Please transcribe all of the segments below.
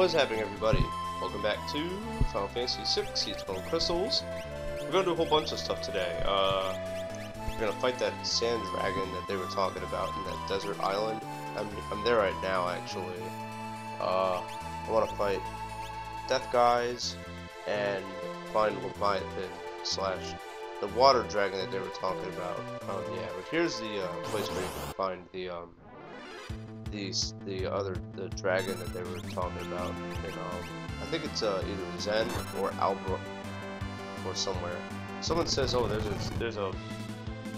What is happening everybody? Welcome back to Final Fantasy VI, Siege Golden Crystals. We're gonna do a whole bunch of stuff today. Uh, we're gonna fight that sand dragon that they were talking about in that desert island. I'm, I'm there right now actually. Uh, I wanna fight Deathguise and find Leviathan slash the water dragon that they were talking about. Um, yeah, but here's the uh, place where you can find the um, these the other the dragon that they were talking about. You know, I think it's uh, either Tzen or Albrook or somewhere. Someone says, "Oh, there's a there's a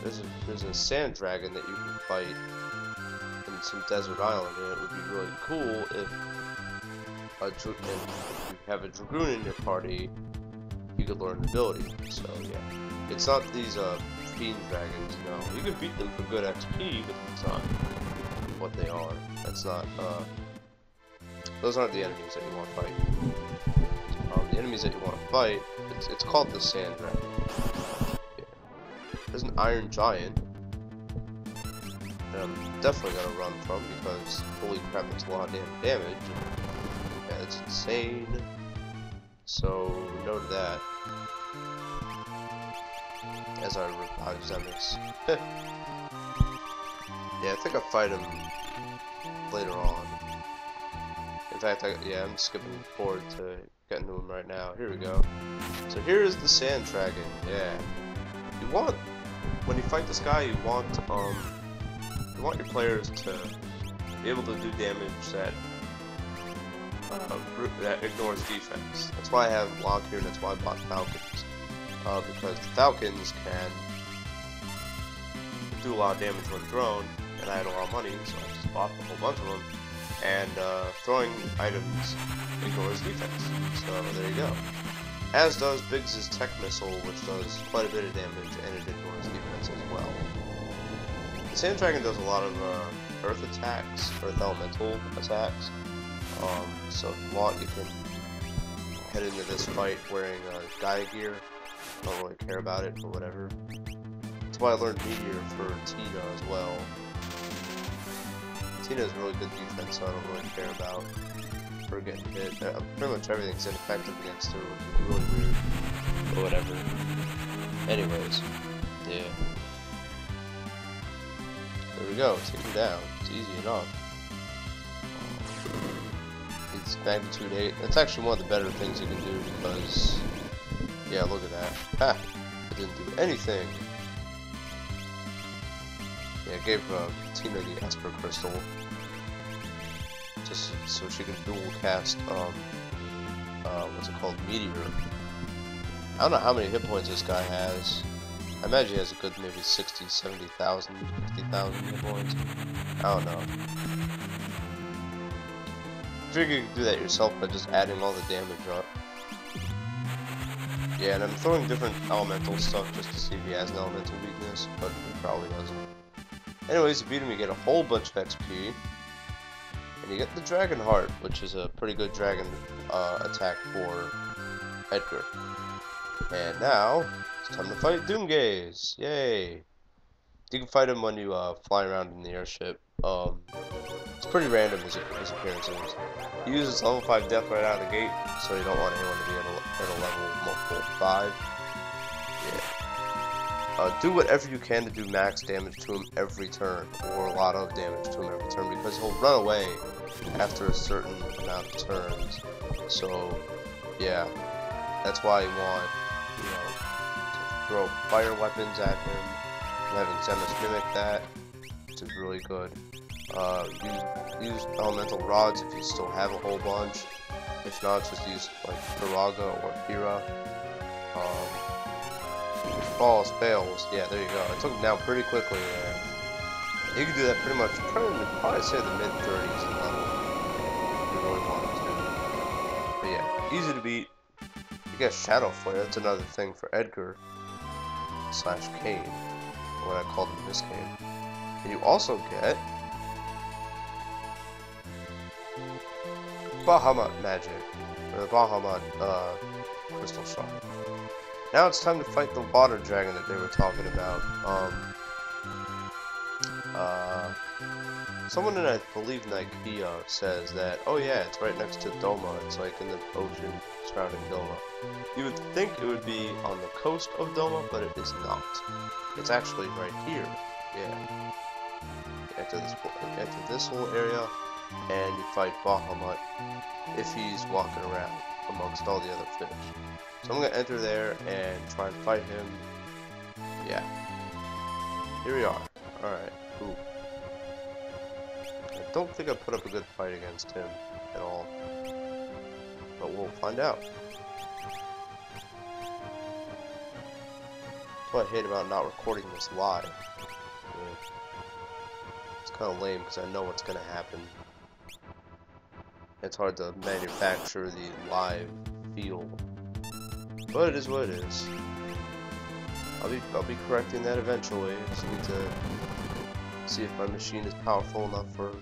there's a there's a sand dragon that you can fight in some desert island, and it would be really cool if a if you have a dragoon in your party, you could learn ability. So yeah, it's not these uh fiend dragons. No, you can beat them for good XP, but it's not what they are. That's not, uh, those aren't the enemies that you want to fight. Um, the enemies that you want to fight, it's, it's called the Sand Dragon. Yeah. There's an Iron Giant that I'm definitely gonna run from because holy crap, it's a lot of damn damage. Yeah, it's insane. So, note that. As I revive Zemus. Yeah, I think I'll fight him later on. In fact, I, yeah, I'm skipping forward to getting to him right now. Here we go. So here is the Sand Dragon. Yeah. You want, when you fight this guy, you want, um, you want your players to be able to do damage that uh, that ignores defense. That's why I have Locke here, that's why I bought Falcons. Uh, because the Falcons can do a lot of damage when thrown, and I had a lot of money, so bought a whole bunch of them. And uh, throwing items ignores defense, so there you go. As does Biggs' Tech Missile, which does quite a bit of damage, and it ignores defense as well. The Sand Dragon does a lot of uh, Earth attacks, Earth Elemental attacks, um, so if you want, you can head into this fight wearing uh, Gaia gear. Don't really care about it, or whatever. That's why I learned Meteor for Tina as well. Tina has really good defense, so I don't really care about her getting hit. Uh, pretty much everything's ineffective against her, which is really weird. But whatever. Anyways, yeah. There we go, take him down. It's easy enough. It's magnitude 8. That's actually one of the better things you can do because... Yeah, look at that. Ha! I didn't do anything. Yeah, I gave uh, Tina the Esper Crystal just so she can dual cast, um, uh, what's it called, Meteor. I don't know how many hit points this guy has. I imagine he has a good maybe 60, 70,000, 50,000 hit points. I don't know. I figure you can do that yourself by just adding all the damage up. Yeah, and I'm throwing different elemental stuff just to see if he has an elemental weakness, but he probably doesn't. Anyways, you beat him, you get a whole bunch of XP. And you get the Dragon Heart, which is a pretty good dragon uh, attack for Edgar. And now, it's time to fight Doomgaze! Yay! You can fight him when you uh, fly around in the airship. Um, it's pretty random, his, his appearances. He uses level 5 death right out of the gate, so you don't want anyone to be at a, at a level multiple 5. Yeah. Uh, do whatever you can to do max damage to him every turn, or a lot of damage to him every turn, because he'll run away after a certain amount of turns. So, yeah, that's why you want, you know, to throw fire weapons at him, having Zemus mimic that, which is really good. Uh, use, use elemental rods if you still have a whole bunch. If not, just use like Firaga or Fira. Um, falls, fails. Yeah, there you go. I took him down pretty quickly there. You can do that pretty much, probably, probably say the mid-30s level. If you really wanted to. But yeah, easy to beat. You get Shadow Flare, that's another thing for Edgar. Slash Cain. What I called him this game. And you also get... Bahamut Magic. Or the Bahamut, uh, Crystal Shard. Now it's time to fight the water dragon that they were talking about. Um, uh, someone in, I believe, Nikeah says that, oh yeah, it's right next to Doma. It's like in the ocean surrounding Doma. You would think it would be on the coast of Doma, but it is not. It's actually right here. Yeah. enter this, enter this whole area, and you fight Bahamut if he's walking around amongst all the other fish. So I'm gonna enter there and try and fight him. Yeah. Here we are. Alright, cool. I don't think I put up a good fight against him at all. But we'll find out. That's what I hate about not recording this live. It's kind of lame because I know what's going to happen. It's hard to manufacture the live feel. But it is what it is. I'll be I'll be correcting that eventually. I just need to see if my machine is powerful enough for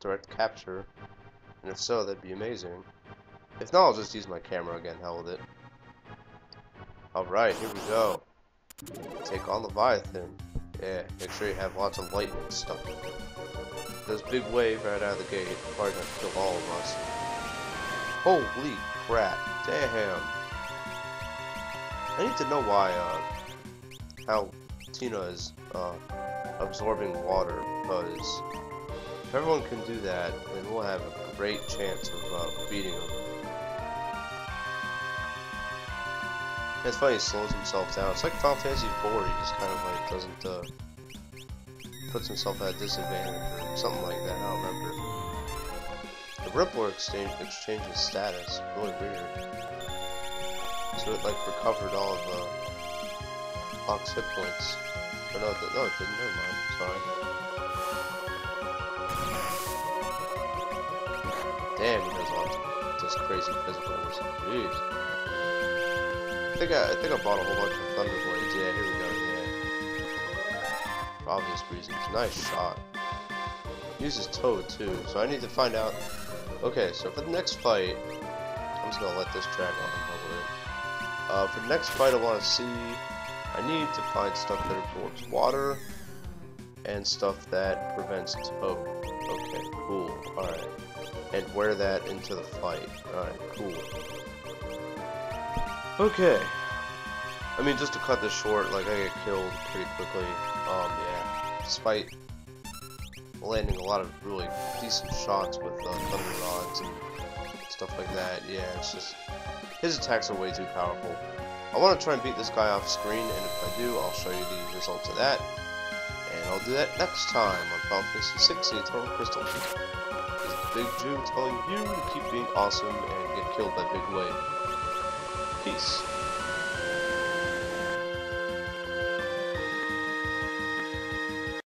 direct capture. And if so, that'd be amazing. If not, I'll just use my camera again, hell with it. Alright, here we go. Take on Leviathan. Yeah, make sure you have lots of lightning stuff. This big wave right out of the gate, probably gonna kill all of us. Holy crap, damn. I need to know why, uh, how Tina is uh, absorbing water because if everyone can do that, then we'll have a great chance of uh, beating him. It's funny, he slows himself down. It's like Final Fantasy IV, he just kind of like doesn't, uh, puts himself at a disadvantage or something like that, I don't remember. The Rippler exchange exchanges status, really weird. So it like recovered all of uh, Fox hit points. But no, no, it didn't. Never mind. Sorry. Damn, he does all just crazy physicals. Jeez. I think I, I think I bought a whole bunch of Thunder Blades. Yeah, here we go. Yeah. For obvious reasons. Nice shot. Uses Toad too, so I need to find out. Okay, so for the next fight, I'm just gonna let this drag on. Uh, for the next fight, I want to see I need to find stuff that absorbs water and stuff that prevents toad. Okay, cool. Alright. And wear that into the fight. Alright, cool. Okay. I mean, just to cut this short, like, I get killed pretty quickly. Um, yeah. Despite landing a lot of really decent shots with uh, thunder rods and stuff like that. Yeah, it's just... His attacks are way too powerful. I want to try and beat this guy off screen, and if I do, I'll show you the results of that. And I'll do that next time on Final Fantasy 6 The Eternal Crystal. This Big Jew telling you to keep being awesome and get killed by Big Wave. Peace.